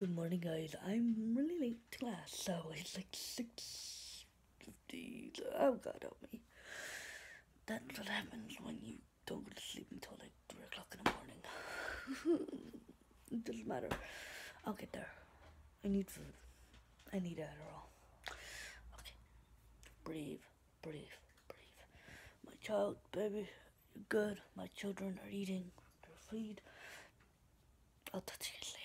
Good morning, guys. I'm really late to class, so it's like six fifty. Oh God, help me. That's what happens when you don't go to sleep until like three o'clock in the morning. it doesn't matter. I'll get there. I need food. I need Adderall. Okay. Breathe, breathe, breathe. My child, baby, you're good. My children are eating. They're feed. I'll touch you later.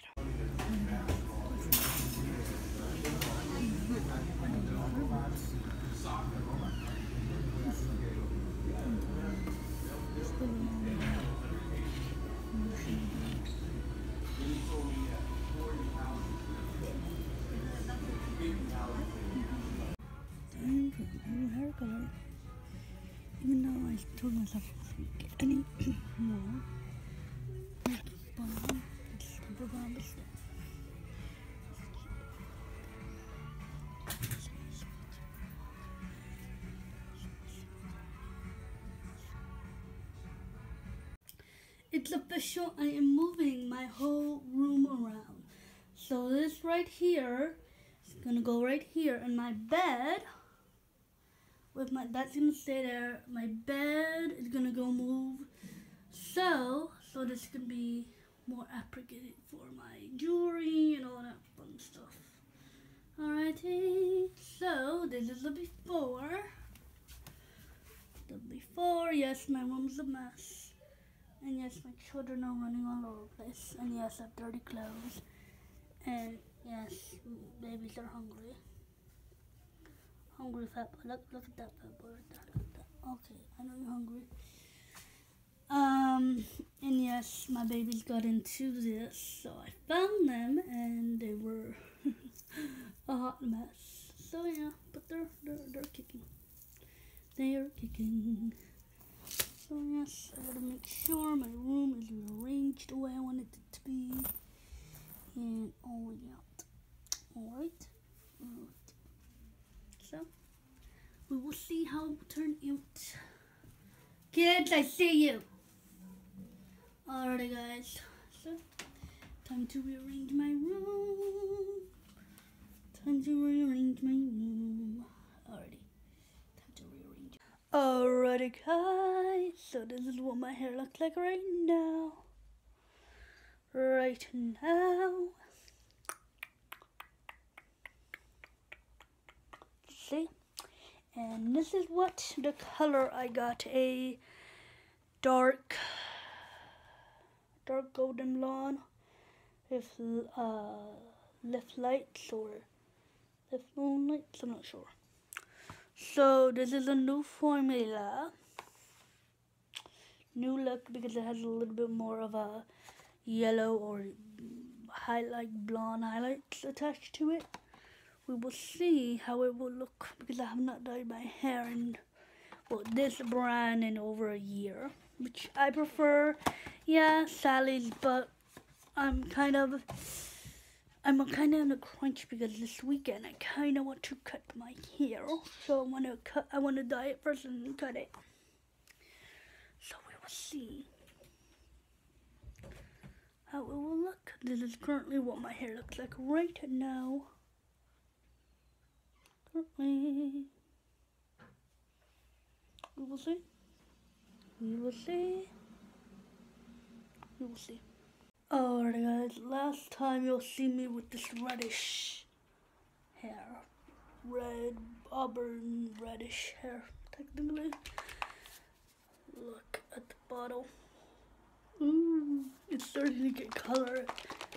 New hair color. Even though I told myself if we get any more, It's official. I am moving my whole room around. So this right here is gonna go right here, and my bed with my that's gonna stay there. My bed is gonna go move. So so this can be more appropriate for my jewelry and all that fun stuff. Alrighty. So this is the before. The before, yes, my room's a mess. And yes, my children are running all over the place. And yes, I have dirty clothes. And yes, babies are hungry. Hungry fat boy. Look, look at that fat boy right there. Look at that. Okay, I know you're hungry. Um, and yes, my babies got into this, so I found them, and they were a hot mess. So yeah, but they're they're they're kicking. They are kicking. So yes, I gotta make sure my room is arranged the way I want it to be, and all out. All right. All right. So, we will see how it will turn out. Kids, I see you. Alrighty, guys. So, time to rearrange my room. Time to rearrange my room. Alrighty. Time to rearrange. Alrighty, guys. So, this is what my hair looks like right now. Right now. see and this is what the color I got a dark dark golden blonde with uh, left lights or left moon lights I'm not sure so this is a new formula. New look because it has a little bit more of a yellow or highlight blonde highlights attached to it. We will see how it will look because I have not dyed my hair in well this brand in over a year which I prefer. Yeah Sally's but I'm kind of I'm kind of in a crunch because this weekend I kind of want to cut my hair so I want to cut I want to dye it first and then cut it so we will see how it will look this is currently what my hair looks like right now Currently. we will see. We will see. We will see. Oh, Alright guys, last time you'll see me with this reddish hair. Red, auburn, reddish hair, technically. Look at the bottle. Ooh, it's starting to get color.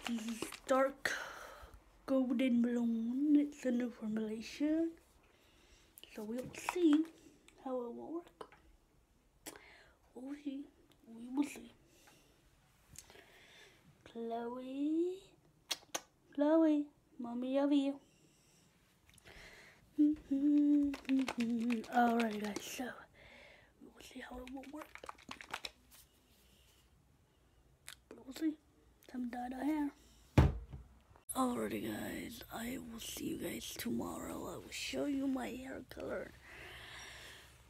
This is dark golden blonde. It's a new formulation. So we'll see how it will work. We'll see. We will see. Chloe. Chloe. Mommy love you. Mm-hmm. Alright guys, so we will see how it will work. But we'll see. Time to dye the hair. Alrighty guys, I will see you guys tomorrow. I will show you my hair color.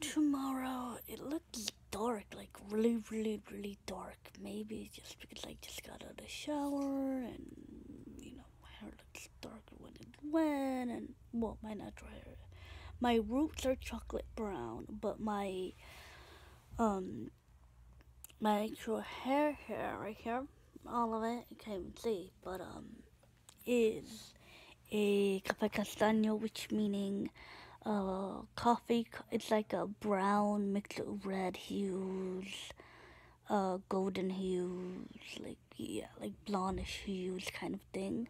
Tomorrow, it looks dark, like really, really, really dark. Maybe just because I just got out of the shower and, you know, my hair looks darker when it's when and well my natural hair my roots are chocolate brown but my um my actual hair hair right here all of it you can't even see but um is a café castaño which meaning uh coffee it's like a brown mixed with red hues uh golden hues like yeah like blondish hues kind of thing.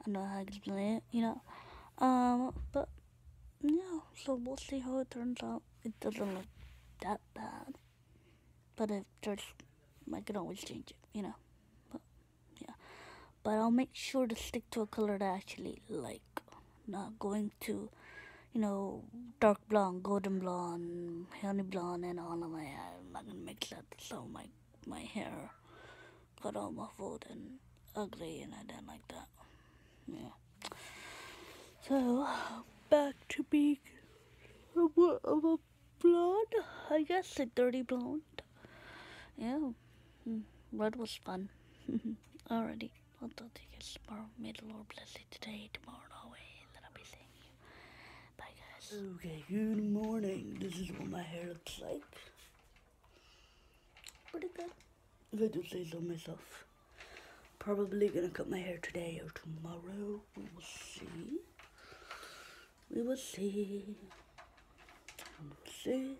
I don't know how to explain it you know? Um but yeah so we'll see how it turns out. It doesn't look that bad. But if there's I can always change it you know? But yeah. But I'll make sure to stick to a color that I actually like. Not going to you know, dark blonde, golden blonde, honey blonde, and all of my hair. I'm not gonna mix that so my my hair got all muffled and ugly, and I didn't like that. Yeah. So back to being more of a blonde, I guess a dirty blonde. Yeah, hmm, red was fun. Alrighty, I'll talk to you guys tomorrow. May the Lord bless you today, tomorrow, and always. That I'll be seeing you. Bye, guys. Okay, good morning. This is what my hair looks like. Pretty good. If I do say so myself. Probably gonna cut my hair today or tomorrow. We will see. We will see. We will see.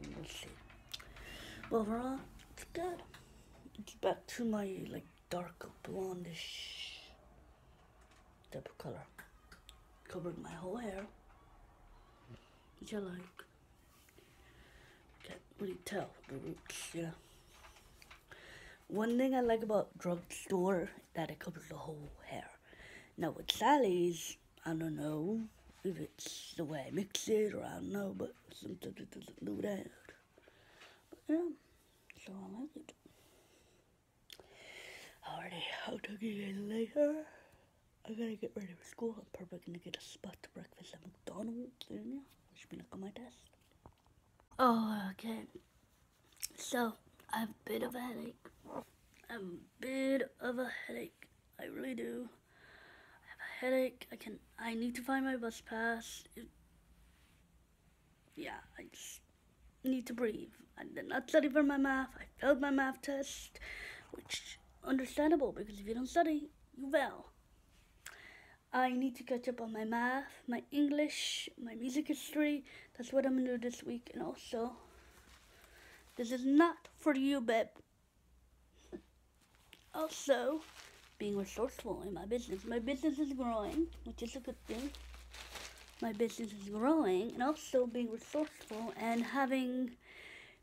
We will see. But overall, it's good. It's back to my like dark blondish type of color. Covered my whole hair. Which I like. Can't really tell the roots, you. One thing I like about drugstore that it covers the whole hair. Now with Sally's, I don't know if it's the way I mix it or I don't know, but sometimes it doesn't do that. But yeah, so I like it. Alrighty, I'll talk to you guys later. I gotta get ready for school. I'm probably gonna get a spot to breakfast at McDonald's. And yeah, me luck on my test. Oh, okay. So, I have a bit of a headache. I have a bit of a headache. I really do. I have a headache. I can. I need to find my bus pass. It, yeah, I just need to breathe. I did not study for my math. I failed my math test, which understandable because if you don't study, you fail. I need to catch up on my math, my English, my music history. That's what I'm gonna do this week, and also, this is not for you, babe. Also, being resourceful in my business. My business is growing, which is a good thing. My business is growing, and also being resourceful and having,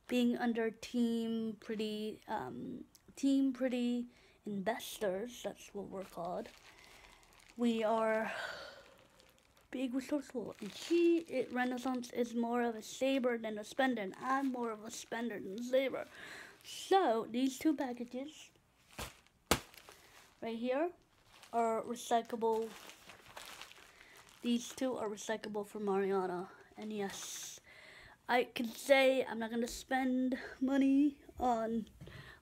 being under team pretty, um, team pretty investors. That's what we're called we are being resourceful. And she, it, Renaissance, is more of a saver than a spender, and I'm more of a spender than a saver. So these two packages right here are recyclable. These two are recyclable for Mariana, and yes, I can say I'm not gonna spend money on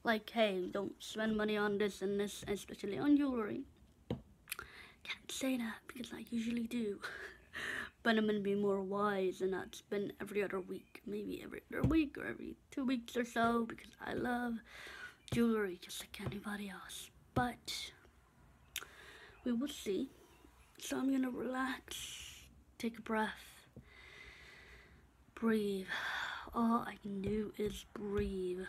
like, hey, don't spend money on this and this, especially on jewelry can't say that because I usually do. but I'm gonna be more wise and not spend every other week, maybe every other week or every two weeks or so because I love jewelry just like anybody else. But we will see. So I'm gonna relax, take a breath, breathe. All I can do is breathe.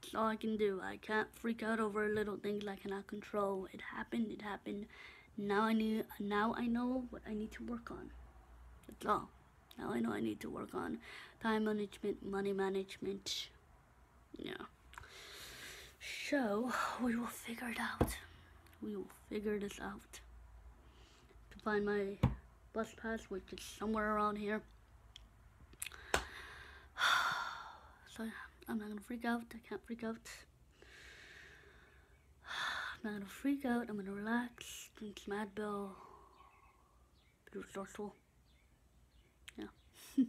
That's all I can do. I can't freak out over little things I cannot control. It happened, it happened, now I need now I know what I need to work on. That's all. Now I know I need to work on time management, money management. Yeah. So we will figure it out. We will figure this out. To find my bus pass, which is somewhere around here. So I'm not gonna freak out. I can't freak out. Not gonna freak out. I'm gonna relax, drink some Advil, be resourceful. Yeah.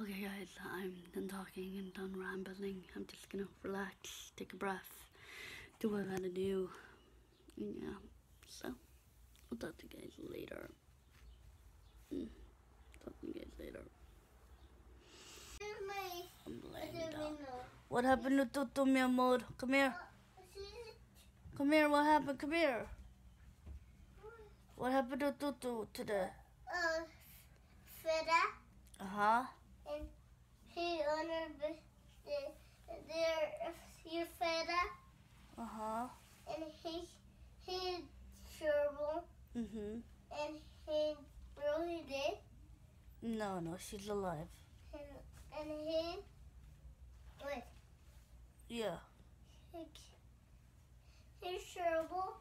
okay, guys, I'm done talking and done rambling. I'm just gonna relax, take a breath, do what I gotta do. Yeah. So, I'll talk to you guys later. Mm. Talk to you guys later. I'm laying down. What happened to Tutu, mi amor? Come here. Come here, what happened? Come here. What happened to Tutu today? Uh, Feda Uh huh. and he the, their your Feda Uh huh. and he he Sherwood Mm hmm. and he really did No, no, she's alive. and and he wait Yeah. he Sherwood.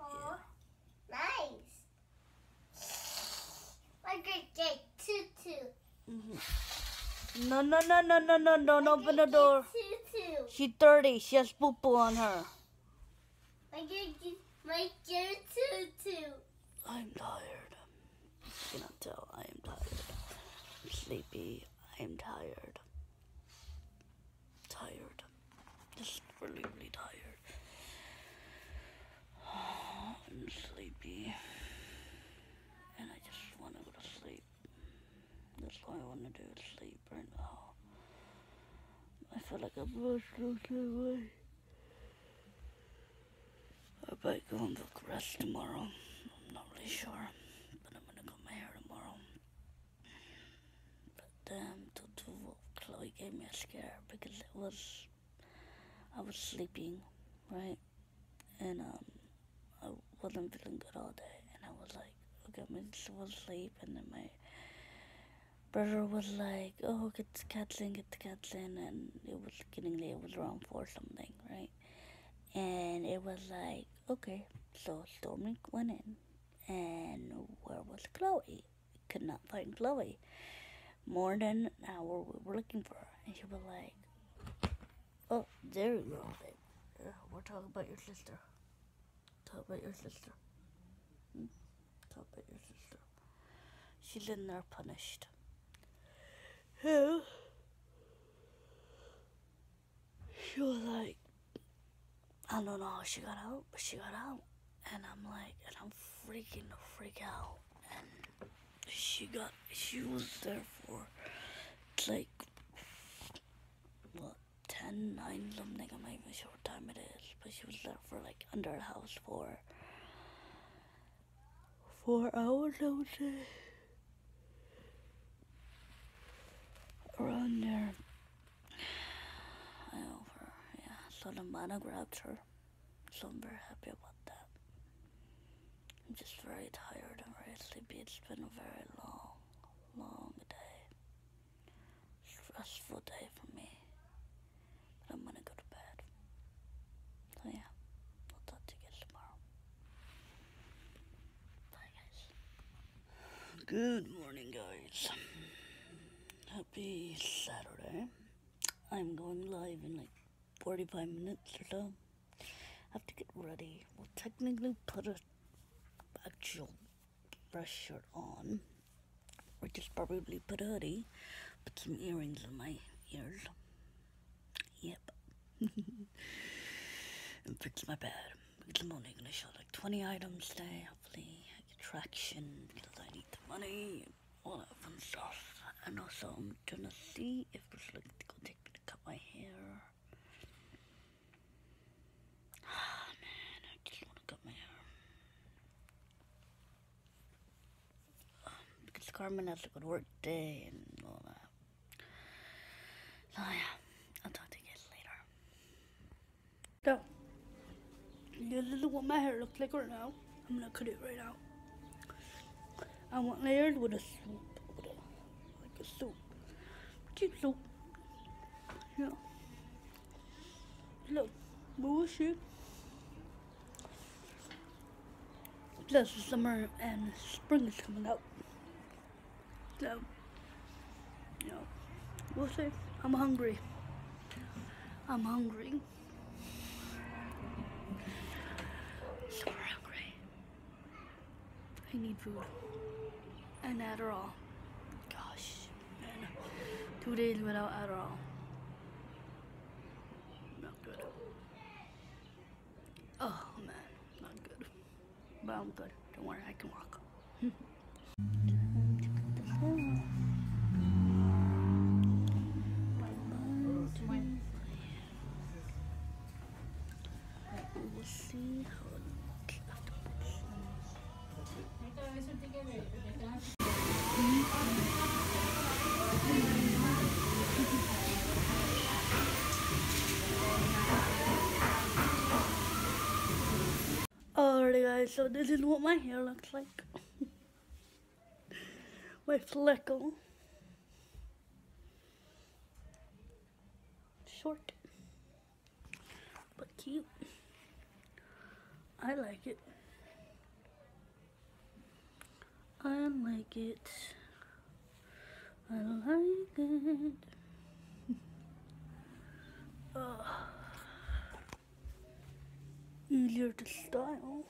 Oh, nice. My great great tutu. Mm-hmm. No, no, no, no, no, no, don't open the door. Tutu. She's 30. She has poo poo on her. My great my great tutu. I'm tired. You cannot tell. I am tired. I'm sleepy. I am tired. Tired. Just really, really tired. I'm sleepy. And I just want to go to sleep. To do is sleep right now. I feel like I'm rushed away. I might go and book rest tomorrow. I'm not really sure, but I'm gonna cut my hair tomorrow. But damn, Tutu, Chloe gave me a scare because it was, I was sleeping, right, and um, I wasn't feeling good all day, and I was like, okay, I'm gonna sleep. and then my brother was like, oh, get cats in, get cats in, and it was getting late. It was around four something, right? And it was like, okay. So Stormy went in, and where was Chloe? Could not find Chloe. More than an hour we were looking for her, and she was like, "Oh, there you go, babe. We're talking about your sister. Talk about your sister. Hmm? Talk about your sister. She's in there punished." Yeah. She was like, I don't know how she got out, but she got out. And I'm like, and I'm freaking the freak out. And she got, she was there for, like, what, 10, 9 something. I'm not even sure what time it is. But she was there for like under the house for four hours, I would say. Around there. I over, So the mana grabbed her. So I'm very happy about that. I'm just very tired and very sleepy. It's been a very long, long day. Stressful day for me. But I'm gonna go to bed. So yeah, I'll talk to you guys tomorrow. Bye guys. Good morning guys. Happy Saturday. I'm going live in like 45 minutes or so. I have to get ready. We'll technically put a actual fresh shirt on. Or just probably put a hoodie. Put some earrings in my ears. Yep. and fix my bed. Because I'm only gonna show like 20 items today. Hopefully I get traction because I need the money and all that fun stuff. And also I'm gonna see if it's like to go take me to cut my hair. Ah man, I just wanna cut my hair. Um, because Carmen has a good work day and all that. So yeah, er I'll talk to you guys later. So, this is what my hair looks like right now. I'm gonna cut it right now. I want layers with a swoop, with a, like a soup, cute soup. Yeah. Look, bullshit. Plus, summer and spring is coming up. So, you know, we'll see. I'm hungry. I'm hungry. Super hungry. I need food. And Adderall. Gosh, man. Two days without Adderall. Not good. Oh man, not good. But I'm good. Don't worry, I can walk. Guys, so this is what my hair looks like. my fleckle. Short. But cute. I like it. I like it. I like it. Easier to style.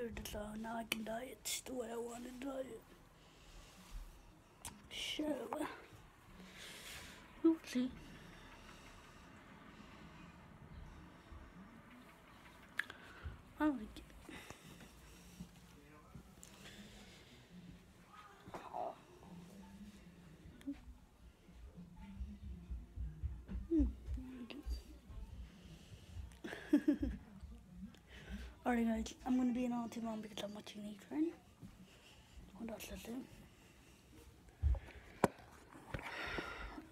To style. Now I can dye it the way I want to dye it. So, we'll see. I like it. Hmm, I like it. Alright guys, I'm gonna be an auntie mom because I'm watching Ethan. What else is it?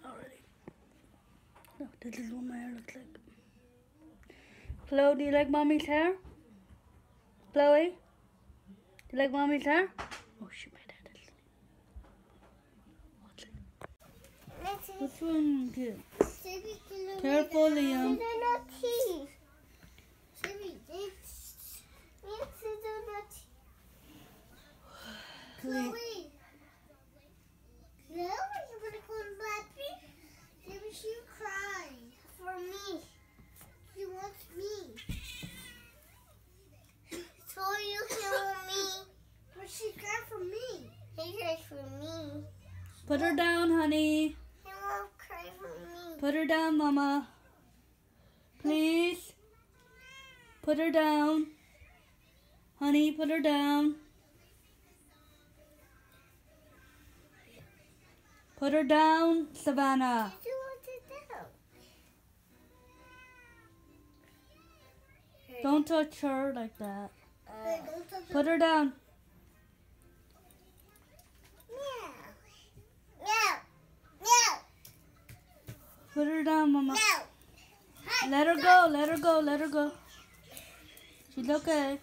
Alrighty. No, this is what my hair looks like. Chloe, do you like mommy's hair? Chloe? Do you like mommy's hair? Oh shoot, my dad is What's it? What's wrong with you? Siri, can you Careful. Liam. These are not teeth. Siri, it's, it's these are not teeth. Chloe. Chloe, to Lappy? Maybe she crying for me. She wants me. So you kill me. But she cried for me. He cried for me. Put her down, honey. He won't cry for me. Put her down, mama. Please. Put her down. Honey, put her down. Put her down, Savannah. She wants. Don't touch her like that. Hey, Put her down. Meow. Meow. Meow. Put her down, mama. Meow. Let her go, let her go, let her go. She's okay.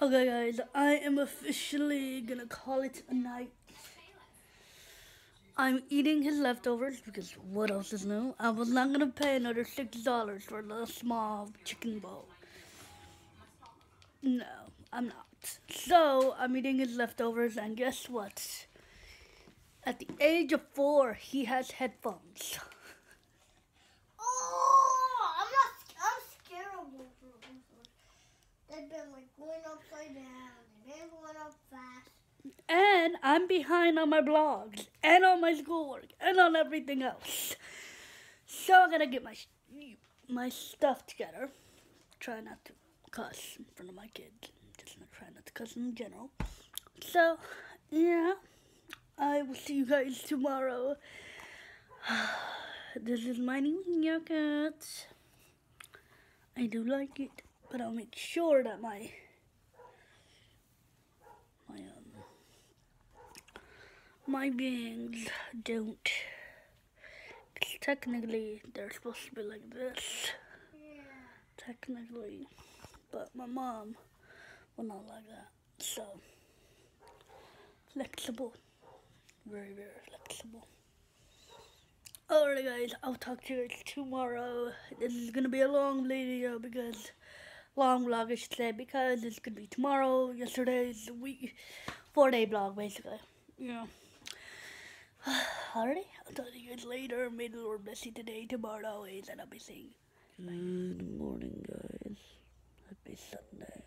Okay, guys, I am officially gonna call it a night. I'm eating his leftovers because what else is new? I was not gonna pay another six dollars for the small chicken bowl. No, I'm not. So I'm eating his leftovers, and guess what? At the age of four, he has headphones. Oh, I'm not. I'm scared of dinosaurs. They've been like going upside down. They've been going up fast. And I'm behind on my blogs and on my schoolwork and on everything else. So I'm gonna get my my stuff together. Try not to cuss in front of my kids. Just not try not to cuss in general. So yeah, I will see you guys tomorrow. This is my new haircut. I do like it, but I'll make sure that my my um my bangs don't. technically, they're supposed to be like this. Technically, but my mom will not like that. So flexible, very very flexible. Alright, guys, I'll talk to you guys tomorrow. This is gonna be a long video because long vlog, I should say, because it's gonna be tomorrow. Yesterday's week, four day vlog basically. Yeah. Alrighty, I'll talk to you guys later. May the Lord bless you today, tomorrow, always, and I'll be saying good morning, guys. Happy Sunday.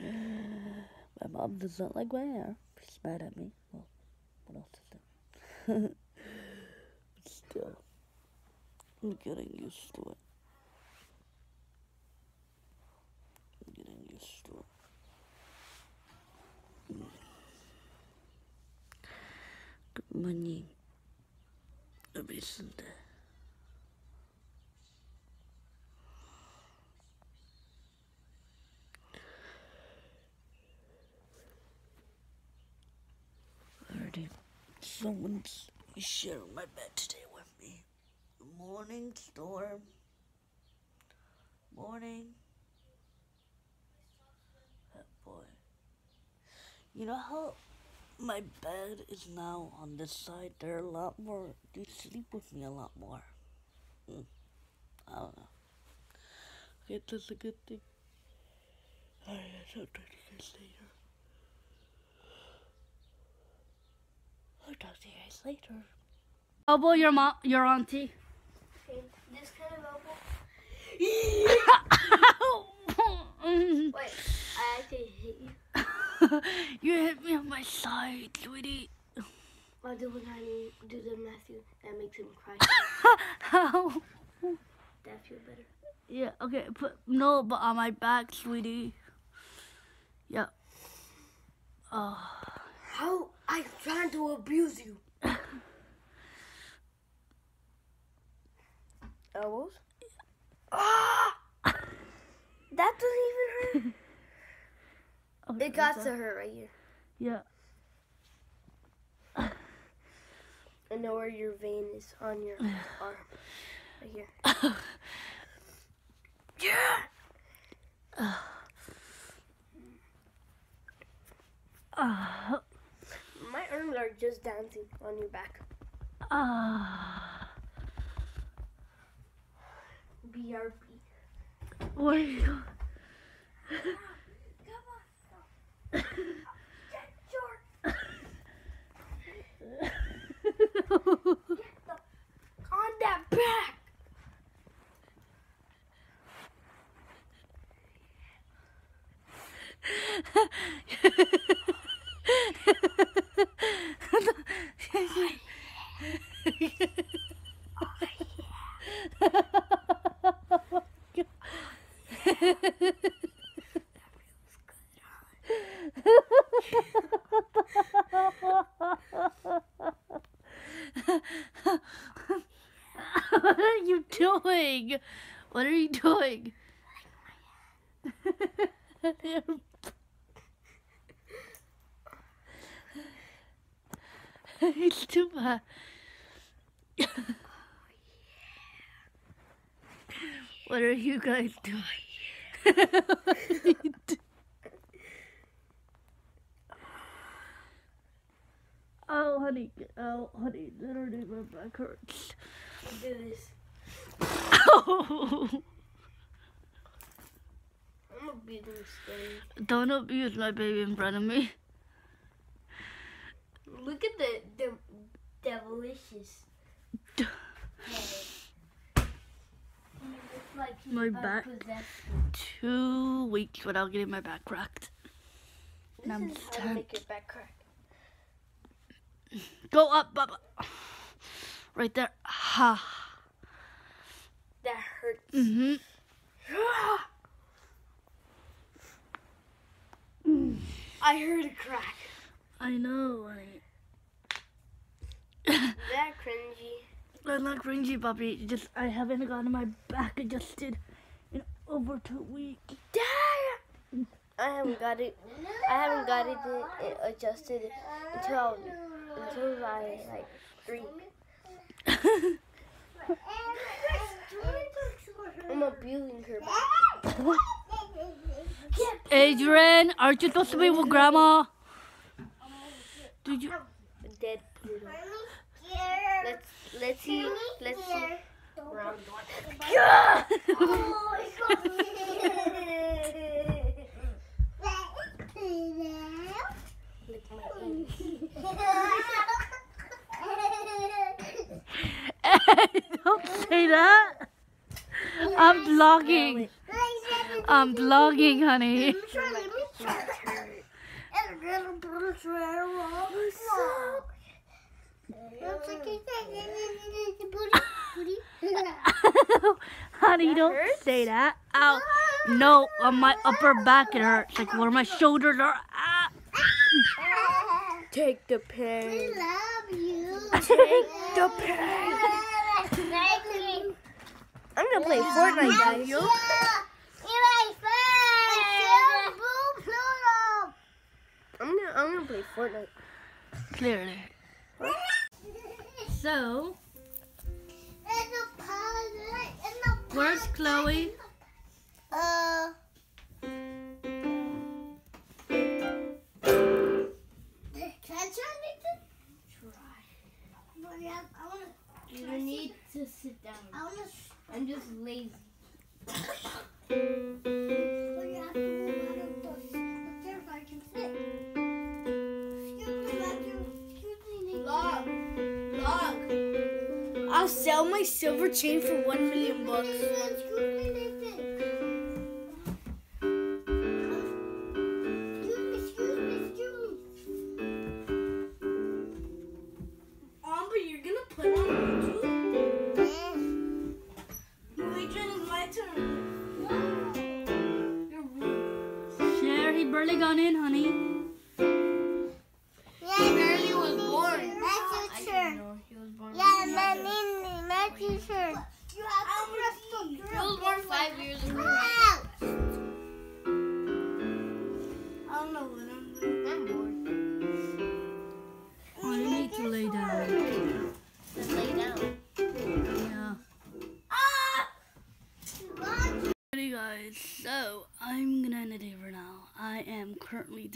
My mom does not like my hair. Mad at me. Well, what else is there? but still, I'm getting used to it. I'm getting used to it. Good morning. Every Sunday. Someone's sharing my bed today with me. Morning, Storm. Morning. That boy. You know how my bed is now on this side? They're a lot more. They sleep with me a lot more. Mm. I don't know. Okay, that's a good thing. Alright, I'll talk to you guys later. I'll talk to you guys later. Oh, elbow your mom, your auntie. This kind of elbow. Wait, I actually hit you. You hit me on my side, sweetie. I'll do when I do the Matthew. That makes him cry. How? that feel better. Yeah, okay, put no, but on my back, sweetie. Yeah. Oh. How I'm trying to abuse you. Elbows? Ah! That doesn't even hurt. Okay, It got to hurt right here. Yeah. I know where your vein is on your arm. Right here. Yeah! Ah. My arms are just dancing on your back. Ah. BRB. Where are you going? On that back! what are you doing? What are you doing? it's too bad. what are you guys doing? oh, honey, oh, honey, literally my back hurts. Do this. Oh, I'm abusing skin. don't abuse my baby in front of me. Look at the the devilicious head. He looks like My back. possessed. Two weeks without getting my back cracked. This I'm is how to make your back crack. Go up, Bubba. Right there. Ha. That hurts. Mm-hmm. I heard a crack. I know, honey. That cringy. I'm not cringy, puppy. Just I haven't gotten my back adjusted in over two weeks. Damn. I haven't got it. I haven't got it uh, adjusted until I until I like three. I'm abusing her back. Adrian, aren't you supposed to be with Grandma? Did you? Dead poodle. Let's let's see let's see round Lick my anus. Don't say that. I'm vlogging. I'm vlogging, honey. My feet hurt. And a little Bruce What's up? Looks like he's a booty. Booty. Honey, don't say that. Ow. No, on my upper back it hurts. Like where my shoulders are. Ah. Take the We pain. love you. Take the pain. I'm gonna play Fortnite, guys. You my friend. Boom, Pluto. I'm gonna I'm gonna play Fortnite. Clearly. So, And the pilot and the where's Chloe? Uh. Can I try anything? Try. But yeah, I wanna. You need to sit down. I'm just silver chain for one million bucks.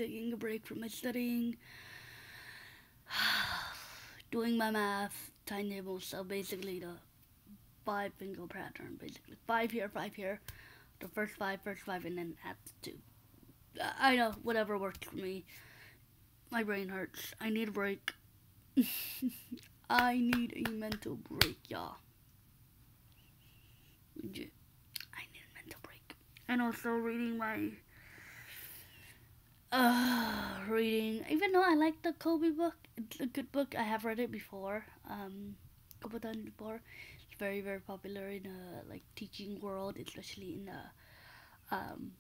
Taking a break from my studying, doing my math, timetable, so basically the five finger pattern, basically. Five here, five here, the first five, first five, and then add two. I I know, whatever works for me. My brain hurts. I need a break. I need a mental break, y'all. Legit. I need a mental break. And also reading my uh reading even though I like the Kobe book, it's a good book. I have read it before. Um a couple times before. It's very, very popular in the like teaching world, especially in the um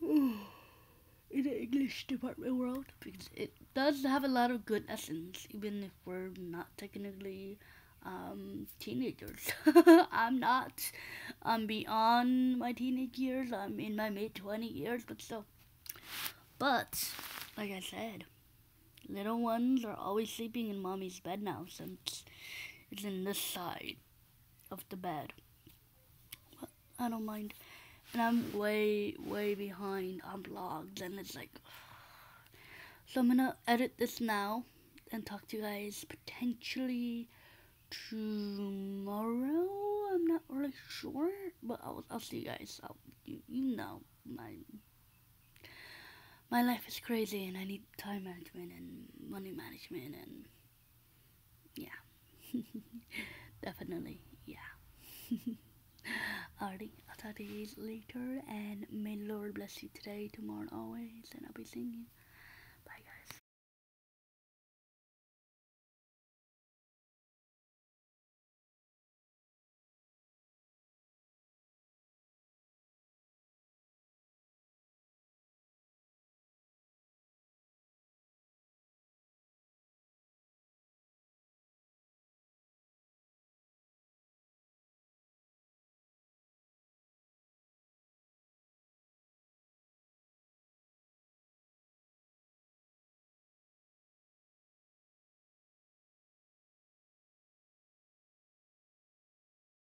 in the English department world because it does have a lot of good lessons even if we're not technically um, teenagers. I'm not. I'm beyond my teenage years. I'm in my mid 20 years, but still. But, like I said, little ones are always sleeping in mommy's bed now since it's in this side of the bed. But I don't mind. And I'm way, way behind on blogs, and it's like. So I'm gonna edit this now and talk to you guys potentially tomorrow. I'm not really sure, but I'll, I'll see you guys. I'll, you, you know, my my life is crazy, and I need time management and money management, and yeah, definitely, yeah. Alrighty, I'll talk to you later, and may Lord bless you today, tomorrow, always, and I'll be seeing you